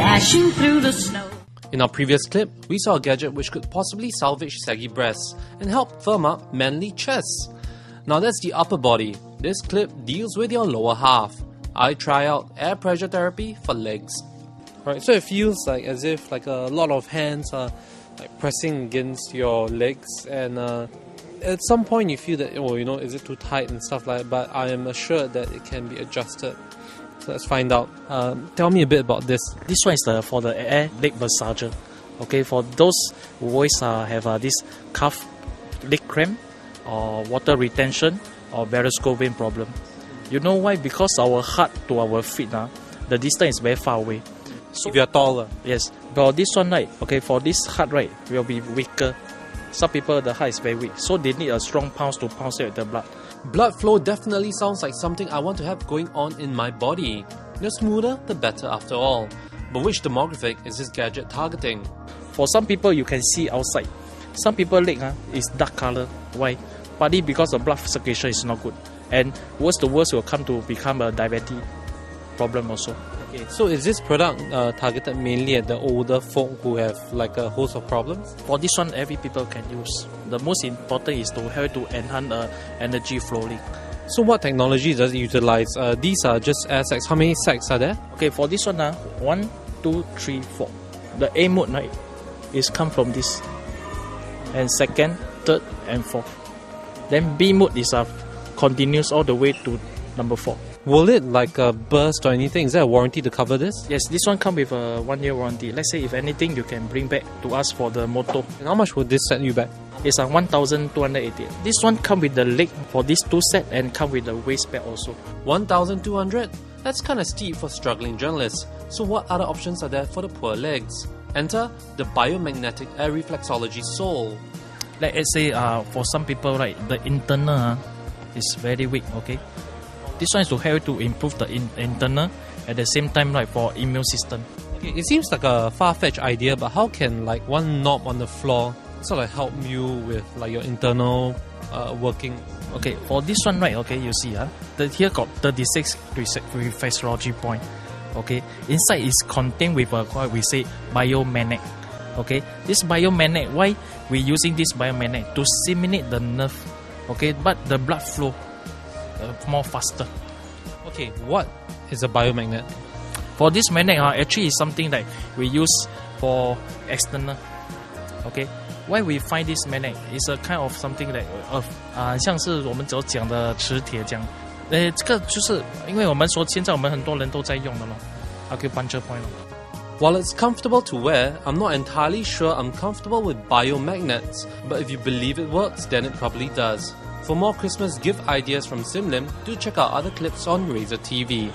dashing through the snow. In our previous clip, we saw a gadget which could possibly salvage saggy breasts and help firm up manly chests. Now that's the upper body. This clip deals with your lower half. I try out air pressure therapy for legs. Alright, so it feels like as if like a lot of hands are like pressing against your legs and uh, at some point you feel that oh you know is it too tight and stuff like that but I am assured that it can be adjusted. So let's find out. Um, tell me a bit about this. This one is the for the air leg massager. Okay, for those who always uh, have uh, this calf leg cramp or water retention or varicose vein problem. You know why? Because our heart to our feet, uh, the distance is very far away. So if you are taller. Yes, but this one right, okay, for this heart right, will be weaker. Some people the heart is very weak, so they need a strong pulse to pulse out the blood. Blood flow definitely sounds like something I want to have going on in my body. The smoother, the better after all. But which demographic is this gadget targeting? For some people, you can see outside. Some people leg uh, is dark color. Why? Partly because the blood circulation is not good. And worse the worst will come to become a diabetes problem also. Okay, so is this product uh, targeted mainly at the older folk who have like a host of problems? For this one, every people can use. The most important is to help to enhance uh, energy flowing. So what technology does it utilize? Uh, these are just air sacs. How many sacs are there? Okay, for this one, uh, one, two, three, four. The A mode right, is come from this. And second, third, and fourth. Then B mode is uh, continues all the way to number four. Will it like uh, burst or anything? Is there a warranty to cover this? Yes, this one come with a one year warranty. Let's say if anything, you can bring back to us for the motor. And how much would this set you back? It's a 1280. This one come with the leg for this two set and come with the waist belt also. 1200? That's kind of steep for struggling journalists. So what other options are there for the poor legs? Enter the biomagnetic air reflexology sole. Let's say uh, for some people, right, the internal uh, is very weak, okay? This one is to help to improve the in- internal at the same time, right, for immune system. Okay, it seems like a far-fetched idea, but how can like one knob on the floor sort of help you with like your internal uh, working? Okay, for this one, right, okay, you see, uh, the, here got 36 reflexology point. Okay, inside is contained with a, what we say biomagnet. Okay, this biomagnet, why we using this biomagnet? To stimulate the nerve. Okay, but the blood flow uh, more faster. Okay, what is a biomagnet? For this magnet, uh, actually is something that we use for external. Okay, why we find this magnet is a kind of something that 呃啊、像是我们所讲的磁铁这样。呃，这个就是因为我们说现在我们很多人都在用的咯，acupuncture point 咯。 While it's comfortable to wear, I'm not entirely sure I'm comfortable with biomagnets, but if you believe it works, then it probably does. For more Christmas gift ideas from Sim Lim, do check out other clips on Razor TV.